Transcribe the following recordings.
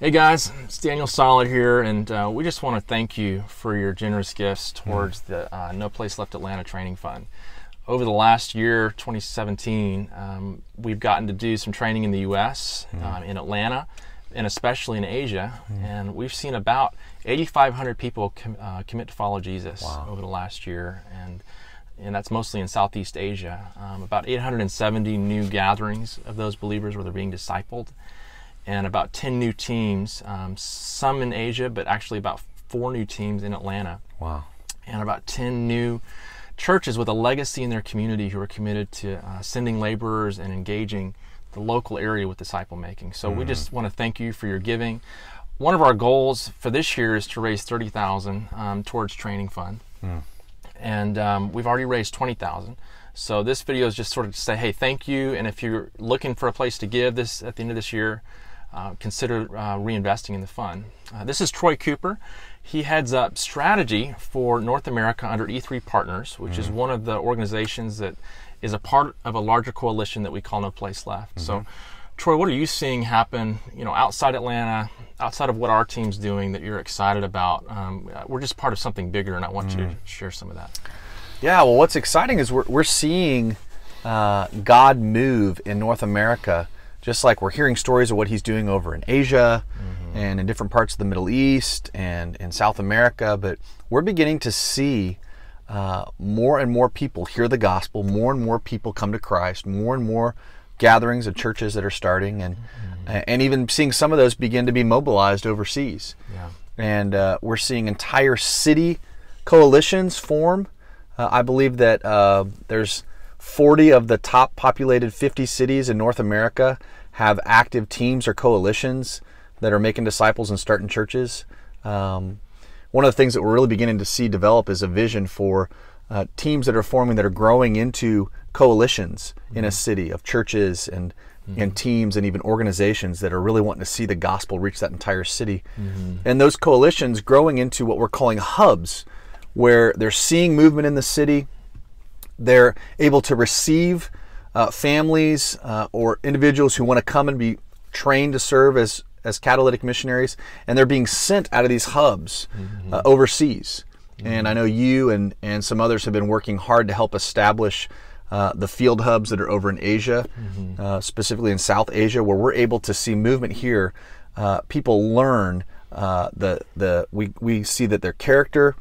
Hey guys, it's Daniel Solid here, and uh, we just want to thank you for your generous gifts towards the uh, No Place Left Atlanta Training Fund. Over the last year, 2017, um, we've gotten to do some training in the U.S., um, in Atlanta, and especially in Asia, and we've seen about 8,500 people com- uh, commit to follow Jesus over the last year, and and that's mostly in Southeast Asia. Um, about 870 new gatherings of those believers where they're being discipled and about 10 new teams, um, some in Asia, but actually about four new teams in Atlanta, Wow. and about 10 new churches with a legacy in their community who are committed to uh, sending laborers and engaging the local area with disciple making. So we just want to thank you for your giving. One of our goals for this year is to raise 30,000 um, towards training fund, and um, we've already raised 20,000. So this video is just sort of to say, hey, thank you, and if you're looking for a place to give this at the end of this year, uh, consider uh, reinvesting in the fund. Uh, this is Troy Cooper. He heads up strategy for North America under E3 Partners, which is one of the organizations that is a part of a larger coalition that we call No Place Left. So, Troy, what are you seeing happen? You know, outside Atlanta, outside of what our team's doing, that you're excited about? Um, we're just part of something bigger, and I want you to share some of that. Yeah, well, what's exciting is we're, we're seeing uh, God move in North America, just like we're hearing stories of what He's doing over in Asia and in different parts of the Middle East and in South America. But we're beginning to see uh, more and more people hear the gospel, more and more people come to Christ, more and more gatherings of churches that are starting, and and even seeing some of those begin to be mobilized overseas Yeah. and uh, we're seeing entire city coalitions form. Uh, I believe that uh, there's 40 of the top populated 50 cities in North America have active teams or coalitions that are making disciples and starting churches. Um, one of the things that we're really beginning to see develop is a vision for uh, teams that are forming that are growing into coalitions in a city of churches and and teams and even organizations that are really wanting to see the gospel reach that entire city. And those coalitions growing into what we're calling hubs, where they're seeing movement in the city, they're able to receive uh, families uh, or individuals who want to come and be trained to serve as as catalytic missionaries, and they're being sent out of these hubs uh, overseas. And I know you and and some others have been working hard to help establish. Uh, the field hubs that are over in Asia, uh, specifically in South Asia, where we're able to see movement here. Uh, people learn uh, the the we we see that their character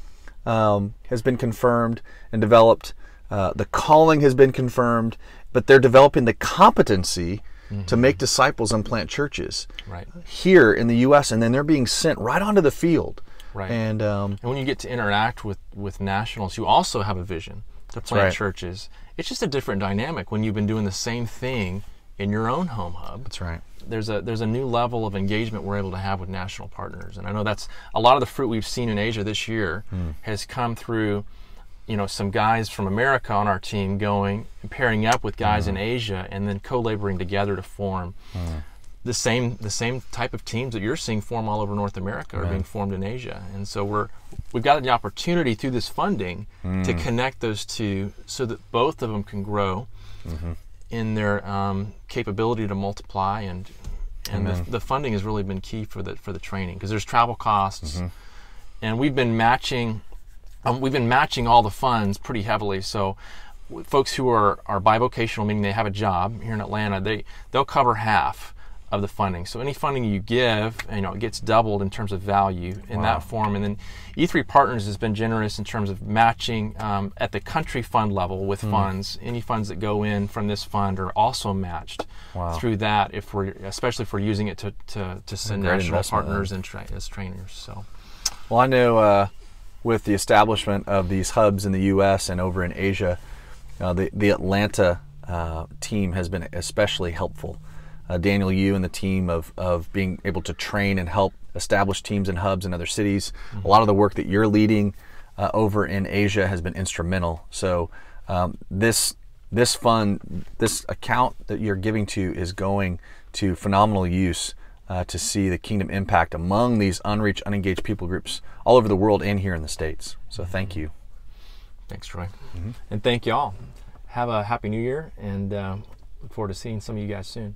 um, has been confirmed and developed. Uh, the calling has been confirmed, but they're developing the competency to make disciples and plant churches Right. here in the U.S. And then they're being sent right onto the field. Right. And um, And when you get to interact with, with nationals who also have a vision to plant right. churches, it's just a different dynamic when you've been doing the same thing in your own home hub. that's right. There's a there's a new level of engagement we're able to have with national partners, and I know that's a lot of the fruit we've seen in Asia this year has come through, you know, some guys from America on our team going and pairing up with guys in mm. Asia, and then co-laboring together to form mm. the same the same type of teams that you're seeing form all over North America are being formed in Asia, and so we're we've got the opportunity through this funding to mm. connect those two so that both of them can grow mm-hmm. in their um, capability to multiply and and the, the funding has really been key for the for the training because there's travel costs mm-hmm. and we've been matching um, we've been matching all the funds pretty heavily so folks who are are bivocational meaning they have a job here in Atlanta they they'll cover half of the funding. So any funding you give you know it gets doubled in terms of value in that form. And then E3 Partners has been generous in terms of matching um, at the country fund level with funds. Any funds that go in from this fund are also matched Wow. through that if we're especially if we're using it to to, to send national partners and tra- as trainers so. Well, I know uh, with the establishment of these hubs in the U.S. and over in Asia, uh, the the Atlanta uh, team has been especially helpful. Uh, Daniel, you and the team of of being able to train and help establish teams and hubs in other cities. A lot of the work that you're leading uh, over in Asia has been instrumental. So um, this this fund, this account that you're giving to, is going to phenomenal use uh, to see the kingdom impact among these unreached, unengaged people groups all over the world and here in the states. So thank you. thanks troy and thank y'all have a happy new year and uh, look forward to seeing some of you guys soon